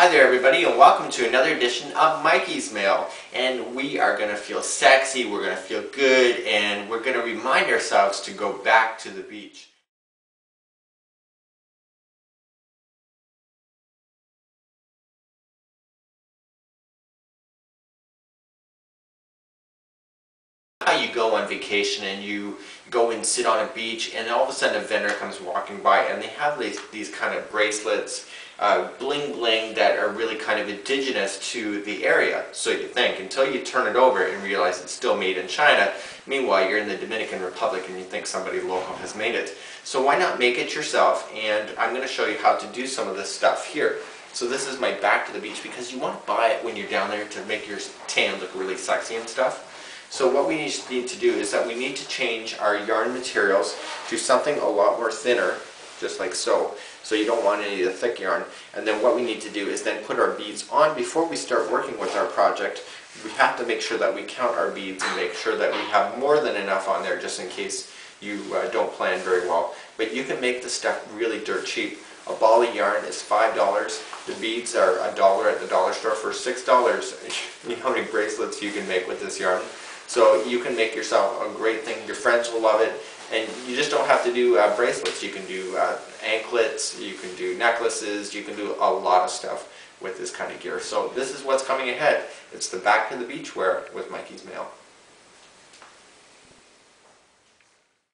Hi there everybody and welcome to another edition of Mikey's Mail and we are going to feel sexy, we're going to feel good and we're going to remind ourselves to go back to the beach. You go on vacation and you go and sit on a beach and all of a sudden a vendor comes walking by and they have these, these kind of bracelets uh, bling bling that are really kind of indigenous to the area, so you think, until you turn it over and realize it's still made in China. Meanwhile, you're in the Dominican Republic and you think somebody local has made it. So why not make it yourself? And I'm going to show you how to do some of this stuff here. So this is my back to the beach because you want to buy it when you're down there to make your tan look really sexy and stuff. So what we need to do is that we need to change our yarn materials to something a lot more thinner just like so. So you don't want any of the thick yarn. And then what we need to do is then put our beads on before we start working with our project. We have to make sure that we count our beads and make sure that we have more than enough on there just in case you uh, don't plan very well. But you can make the stuff really dirt cheap. A ball of yarn is $5. The beads are a dollar at the dollar store for $6. You know how many bracelets you can make with this yarn. So you can make yourself a great thing. Your friends will love it. And you just don't have to do uh, bracelets. You can do uh, anklets, you can do necklaces, you can do a lot of stuff with this kind of gear. So this is what's coming ahead. It's the back to the beach wear with Mikey's Mail.